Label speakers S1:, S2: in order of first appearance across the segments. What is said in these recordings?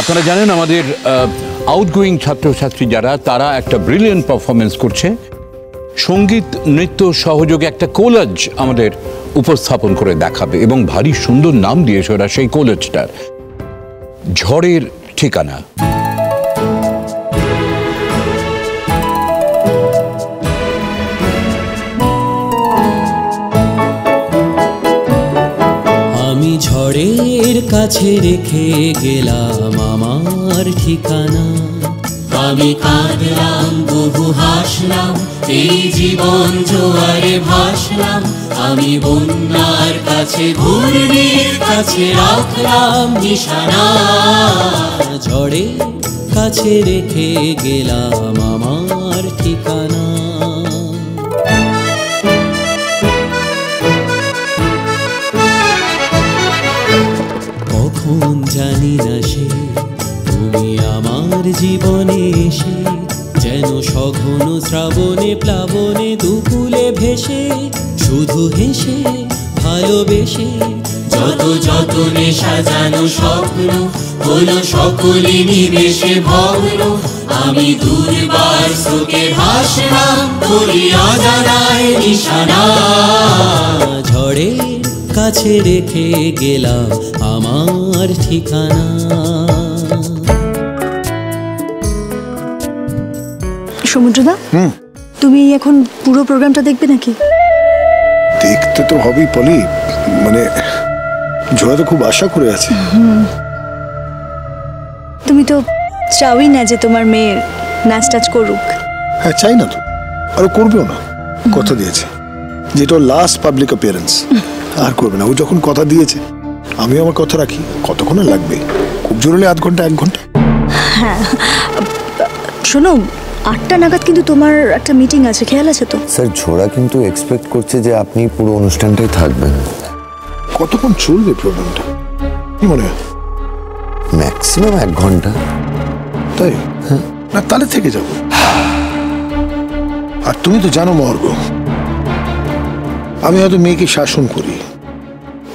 S1: আপনারা জানেন আমাদের আউটগোয়িং ছাত্রছাত্রী যারা, তারা একটা ব্রিলিয়েন্ট পারফরমেন্স করছে। সংগীত, নৃত্য সহযোগে একটা কোলাজ আমাদের উপস্থাপন করে দেখাবে এবং ভারী সুন্দর নাম দিয়েছে ওরা সেই কোলাজটার ঝড়ের ঠিকানা।
S2: কাছে রেখে গেলাম আমার ঠিকানা। আমি কাঁদলাম বহু হাসলাম এই জীবন জোয়ারে ভাসলাম। আমি বন্যার কাছে ঘূর্ণির কাছে রাখলাম নিশানা। ঝড়ের কাছে রেখে গেলাম আমার ঠিকানা। জানি না সে, তুমি আমার জীবনে এসে যেন সঘন শ্রাবণে প্লাবনে দুকুলে ভেসে শুধু হেসে, ভালোবেসে যত যত সাজানো স্বপ্ন, হলো সকলে নিবেশে ভগ্ন। আমি দুর্বার স্রোতে ভাসলাম করি অজানায় নিশানা। ঝড়ের কাছে রেখে গেলাম আমার ঠিকানা।
S3: সমুদ্রদা? তুমি এখন পুরো প্রোগ্রামটা দেখবে নাকি?
S4: দেখতে তো হবেই পলি। মানে জোড়া তো খুব আশা করে আছে।
S3: তুমি তো চাওই না যে তোমার মেয়ের নাচ টাচ করুক।
S4: হ্যাঁ চাই না তো। আরও করবেও না। কথা দিয়েছে। যেটা লাস্ট পাবলিক অ্যাপিয়ারেন্স আর করবে না। ও যখন কথা দিয়েছে আমিও আমার কথা রাখি। কতক্ষণ লাগবে? খুব জোরে আধ ঘণ্টা এক ঘণ্টা?
S3: শোনো আটটা নাগাদ কিন্তু তোমার একটা মিটিং আছে খেয়াল আছে তো?
S5: স্যার ঝোড়া কিন্তু এক্সপেক্ট করছে যে আপনি পুরো অনুষ্ঠানটাই থাকবেন।
S4: কতক্ষণ চলবে প্রোগ্রামটা কি মনে হয়?
S5: ম্যাক্সিমাম এক ঘণ্টা।
S4: তাই? হ্যাঁ। না তাহলে থেকে যাব। আর তুমি তো জানো মর্গ। আমি হয়তো মেয়েকে শাসন করি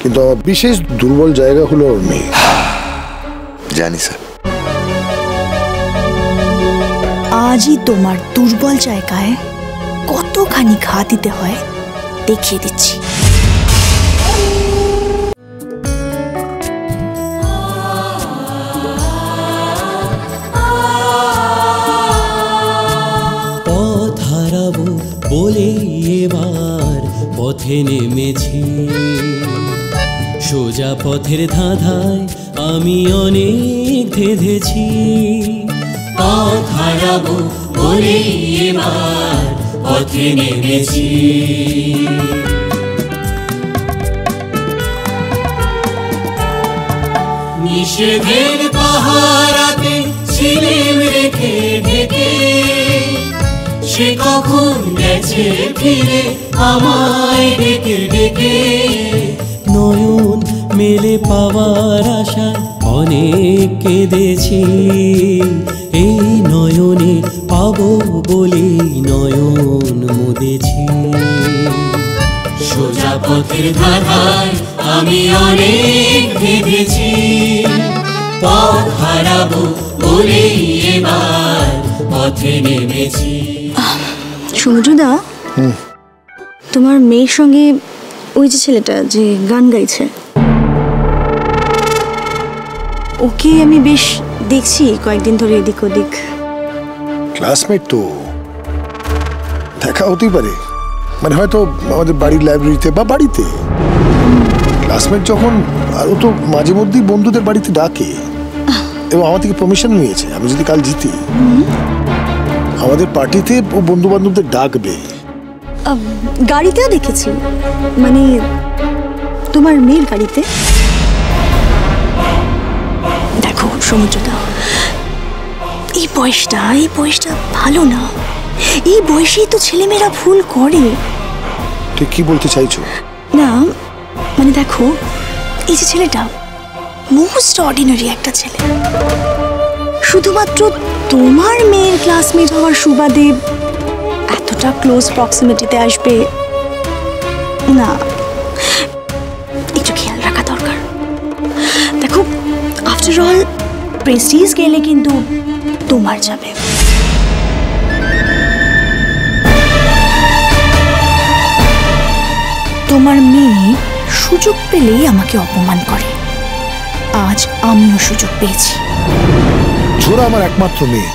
S4: কিন্তু আমার বিশেষ দুর্বল জায়গা হলো ওর মেয়ে।
S5: জানি স্যার।
S3: আজই তোমার দুর্বল জায়গায় কতখানি ঘা দিতে হয় দেখিয়ে দিচ্ছি।
S2: পথে নেমেছি। সোজা পথের ধাঁধায় আমি অনেক ধেধেছি। পথ হারাবো বলে পথে নেমেছি। নিষেধের পাহারাতে ছিলেম রেখে সে কখন গেছে ফিরে? আমায় ডেকে ডেকে। নয়ন মেলে পাওয়ার আশা অনেক কেঁদেছি। এই নয়নে পাবো বলে নয়ন মুদেছি। সোজা পথের ধাঁধায় আমি অনেক ভেবেছি। পথ হারাবো বলেই এবার পথে নেমেছি।
S3: তোমার মেয়ের সঙ্গে ওই যে ছেলেটা যে গান গাইছে ওকে আমি বেশ দেখছি কয়েকদিন ধরে এদিক ওদিক।
S4: ক্লাসমেট তো। দেখা হতেই পারে। মানে হয়তো আমাদের বাড়ির লাইব্রেরিতে বা বাড়িতে। ক্লাসমেট যখন আরও তো মাঝে মধ্যেই বন্ধুদের বাড়িতে ডাকে। এবং আমার থেকে পারমিশন নিয়েছে আমি যদি কাল জিতি। আমাদের পার্টিতে ও বন্ধু বান্ধবদের ডাকবে
S3: গাড়িতেও দেখেছি। মানে তোমার মেয়ের গাড়িতে? দেখো সমুদ্রদা এই বয়সটা এই বয়সটা ভালো না। এই বয়সেই তো ছেলেমেয়েরা ভুল করে।
S4: তুই কি বলতে চাইছো?
S3: না মানে দেখো এই যে ছেলেটা মোস্ট অর্ডিনারি একটা ছেলে। শুধুমাত্র তোমার মেয়ের ক্লাসমেট হওয়ার সুবাদে এতটা ক্লোজ প্রক্সিমিটিতে আসবে? না, একটু খেয়াল রাখা দরকার। দেখো আফটার অল প্রেস্টিজ গেলে কিন্তু তোমার যাবে। তোমার মেয়ে সুযোগ পেলেই আমাকে অপমান করে। আজ আমিও সুযোগ পেয়েছি।
S4: ছোড়া আমার একমাত্র মেয়ে।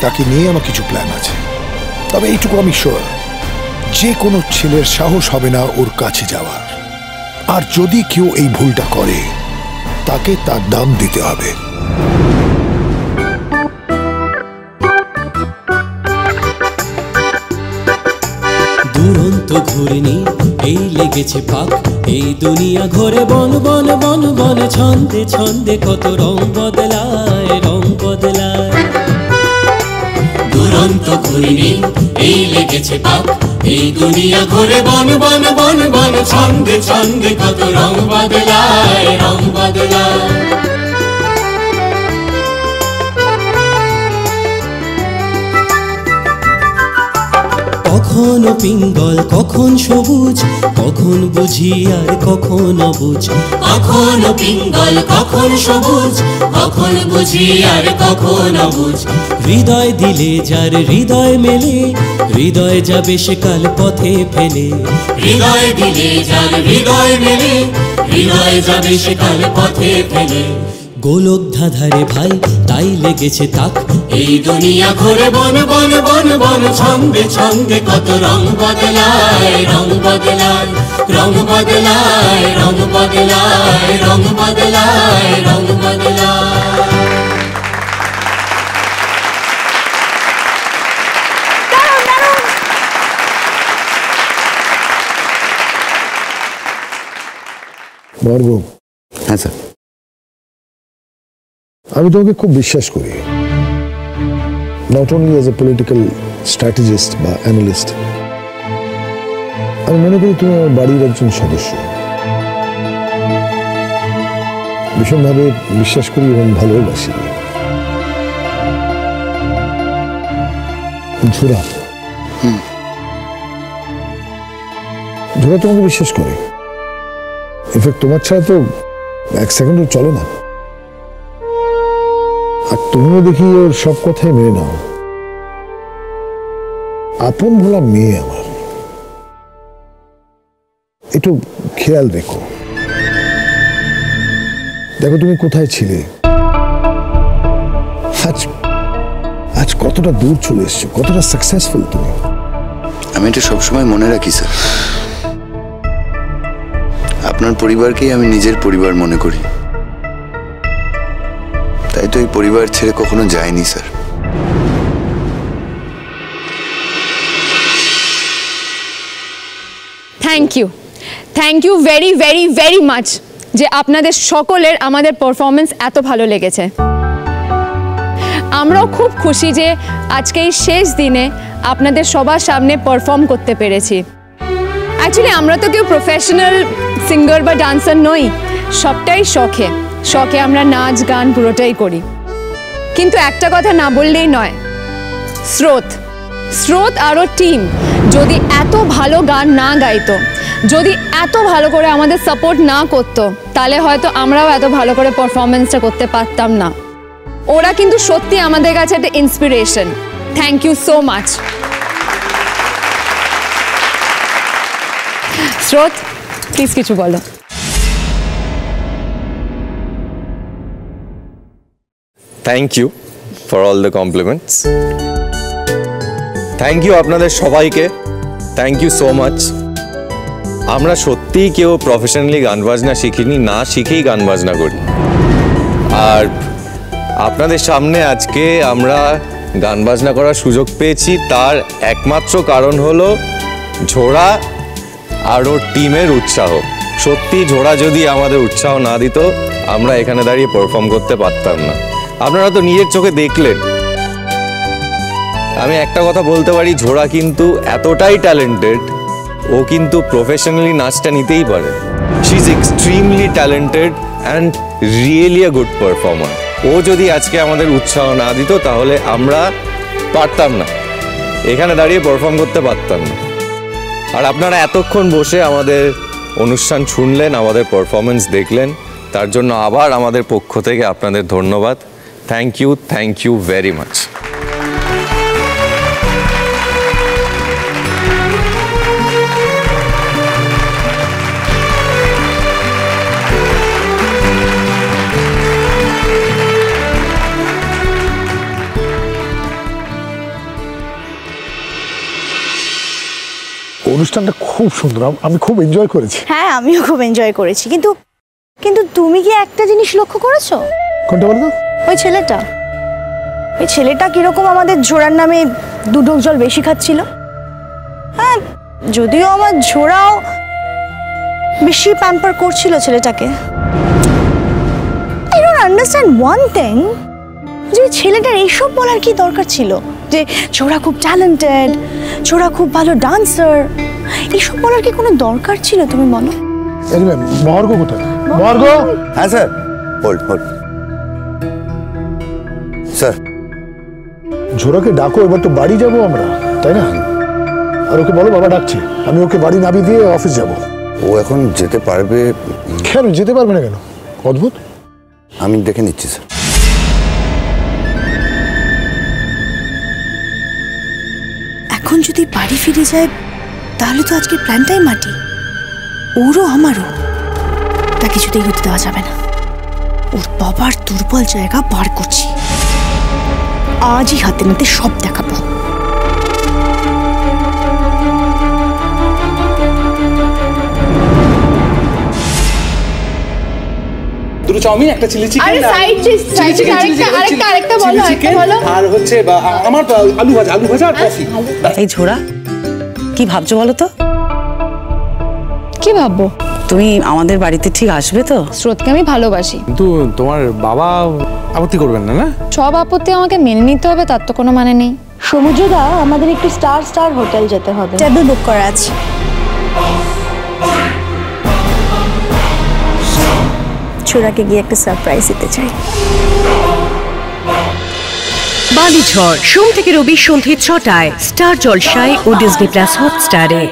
S4: তাকে নিয়ে আমার কিছু প্ল্যান আছে। তবে এইটুকু আমি শিওর যে কোনো ছেলের সাহস হবে না ওর কাছে যাওয়ার। আর যদি কেউ এই ভুলটা করে, তাকে তার দাম দিতে হবে।
S2: দুরন্ত ঘূর্ণি এই লেগেছে পাক, এই দুনিয়া ঘরে বন বন বন বন, ছন্দে ছন্দে কত রং বদলায় রং বদলায়। দুরন্ত ঘূর্ণি, এই লেগেছে পাক, এই দুনিয়া ঘরে বন বন বন বন, ছন্দে ছন্দে কত রং বদলায় রং বদলায়। কখনো পিঙ্গল কখন সবুজ কখন বুঝি আর কখন অবুঝ কখনো পিঙ্গল কখন সবুজ কখন বুঝি আর কখন অবুঝ হৃদয় দিলে যার হৃদয় মেলে হৃদয় যাবে সে কাল পথে ফেলে। হৃদয় দিলে যার হৃদয় মেলে হৃদয় যাবে সে কাল পথে ফেলে। গোলক ধাধারে ভাই তাই লেগেছে তাক। এই দুনিয়া ঘুরে বন বন বন বন ছন্দে ছন্দে কত রং বদলায় রং বদলায় রং বদলায় রং বদলায় রং বদলায় রং বদলায়।
S4: ভার্গব
S5: হ্যাঁ স্যার।
S4: আমি তোমাকে খুব বিশ্বাস করি। Not only as a political strategist বা অ্যানালিস্ট আমি মনে করি তুমি আমার বাড়ির একজন সদস্য। ভীষণভাবে বিশ্বাস করি এবং ভালোবাসি। ঝোরা। ঝোরা তোমাকে বিশ্বাস করে। ইনফ্যাক্ট তোমার ছাড়া তো এক সেকেন্ডও চলে না। আর তুমিও দেখি ওর সব কথাই মেনে নাও। আপন ভোলা মেয়ে আমার। একটু খেয়াল রেখো। দেখো তুমি কোথায় ছিলে। আজ আজ কতটা দূর চলে এসছো, কতটা সাকসেসফুল তুমি।
S5: আমি এটা সবসময় মনে রাখি, স্যার। আপনার পরিবারকেই আমি নিজের পরিবার মনে করি। তো এই পরিবার ছেড়ে কখনো যায়নি, sir.
S6: Thank you thank you very very very much যে আপনাদের সকলের আমাদের পারফরমেন্স এত ভালো লেগেছে। আমরাও খুব খুশি যে আজকে এই শেষ দিনে আপনাদের সবার সামনে পারফর্ম করতে পেরেছি। অ্যাকচুয়ালি আমরা তো কেউ প্রফেশনাল সিঙ্গার বা ডান্সার নই, সবটাই শখে। শখে আমরা নাচ, গান পুরোটাই করি। কিন্তু একটা কথা না বললেই নয়, স্রোত। স্রোত আরও টিম যদি এত ভালো গান না গাইতো, যদি এত ভালো করে আমাদের সাপোর্ট না করতো, তাহলে হয়তো আমরাও এত ভালো করে পারফরমেন্সটা করতে পারতাম না। ওরা কিন্তু সত্যি আমাদের কাছে একটা inspiration thank you so much Srot please কিছু বলো।
S7: Thank you for all the compliments thank you আপনাদের সবাইকে। থ্যাংক ইউ সো মাচ আমরা সত্যিই কেউ প্রফেশনালি গান বাজনা শিখিনি, না শিখেই গান বাজনা করি। আর আপনাদের সামনে আজকে আমরা গান বাজনা করার সুযোগ পেয়েছি। তার একমাত্র কারণ হলো ঝোড়া আর ওর টিমের উৎসাহ। সত্যি ঝোড়া যদি আমাদের উৎসাহ না দিত, আমরা এখানে দাঁড়িয়ে পারফর্ম করতে পারতাম না। আপনারা তো নিজের চোখে দেখলেন। আমি একটা কথা বলতে পারি, ঝোড়া কিন্তু এতটাই ট্যালেন্টেড ও কিন্তু প্রফেশনালি নাচটা নিতেই পারে। She is extremely talented and really a good performer ও যদি আজকে আমাদের উৎসাহ না দিত, তাহলে আমরা পারতাম না। এখানে দাঁড়িয়ে পারফর্ম করতে পারতাম না। আর আপনারা এতক্ষণ বসে আমাদের অনুষ্ঠান শুনলেন, আমাদের পারফরমেন্স দেখলেন, তার জন্য আবার আমাদের পক্ষ থেকে আপনাদের ধন্যবাদ। Thank you thank you very much
S4: অনুষ্ঠানটা খুব সুন্দর। আমি খুব এনজয় করেছি।
S3: হ্যাঁ আমিও খুব এনজয় করেছি। কিন্তু কিন্তু তুমি কি একটা জিনিস লক্ষ্য করেছ?
S4: কোনটা বলো
S3: ওই ছেলেটা? ওই ছেলেটা কীরকম আমাদের ঝোড়ার নামে দু ঢোক জল বেশি খাচ্ছিল? হ্যাঁ যদিও আমার ঝোড়াও বেশি প্যাম্পার করছিল ছেলেটাকে। I don't understand one thing যে ছেলেটার এইসব বলার কি দরকার ছিল? যে ছোড়া খুব ট্যালেন্টেড ছোড়া খুব ভালো ডান্সার এইসব বলার কি কোনো দরকার ছিল তুমি বলো?
S4: মহার্ঘ কোথায়?
S5: হ্যাঁ স্যার। Hold hold sir.
S4: ঝোড়াকে ডাকো এবার তো বাড়ি যাব আমরা তাই না? আর ওকে বলো বাবা ডাকছে। আমি ওকে বাড়ি নামিয়ে দিয়ে অফিস যাব।
S5: ও এখন যেতে পারবে
S4: কেন যেতে পারবে না কেন? অদ্ভুত।
S5: আমি দেখে নিচ্ছি স্যার।
S3: এখন যদি বাড়ি ফিরে যায় তাহলে তো আজকের প্ল্যানটাই মাটি। ওরও আমারও। তা কিছুতেই হতে দেওয়া যাবে না। ওর বাবার দুর্বল জায়গা বার করছি। আজই হাতে নাতে সব দেখাবো।
S8: দুটো চাউমিন একটা চিলি চিকেন
S6: আরে
S8: হচ্ছে আমার আলু ভাজা আলু ভাজা আর কফি
S9: এই ঝোড়া কি ভাবছ বলো তো?
S6: কি ভাববো?
S9: তুমি আমাদের বাড়িতে ঠিক আসবে তো?
S6: স্রোতকে আমি ভালোবাসি।
S8: কিন্তু তোমার বাবা আপত্তি করবেন না না?
S6: সব আপত্তি আমাকে মেনে নিতে হবে তার তো কোনো মানে নেই।
S3: সমুদ্রদা আমাদের একটু স্টার স্টার হোটেল যেতে হবে। টেবিল বুক করা আছে। ছোড়াকে গিয়ে একটা সারপ্রাইজ দিতে চাই।
S10: বালিঝড় সোম থেকে রবি সন্ধ্যে ছটায় স্টার জলসায় ও ডিজনি প্লাস হটস্টারে।